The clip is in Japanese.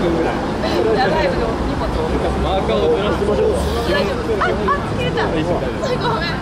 分ぐらい。マーカーをずらしてましょう。大丈夫。あ、あ、切た。ごめん。